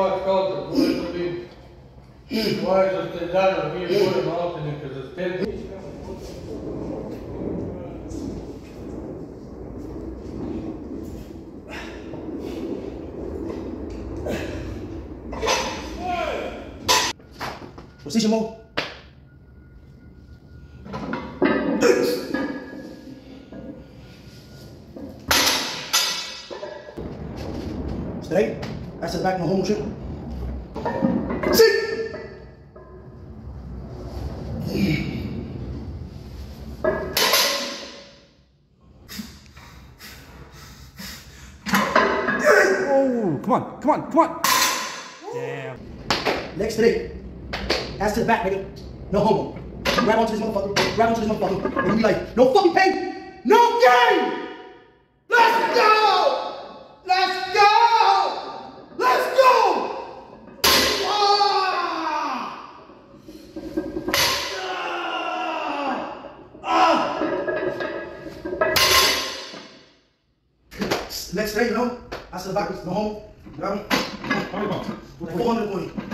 ovaj kao da bude srbim. Moje zastezanje, mi budemo alternika zastezanje. Precies, Mo. Straight. Wood mountain, because it's ten feet. Position move. Straight. Ass to the back, no homo shit. Sit! Oh, come on, come on, come on. Damn. Legs straight. Ass to the back, nigga. No homo. Grab onto this motherfucker. Grab onto this motherfucker. And you be like, no fucking pain, no gain! Legs day, you know? Ass to the back, no homo. Grab him. 420.